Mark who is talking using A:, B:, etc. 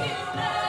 A: human.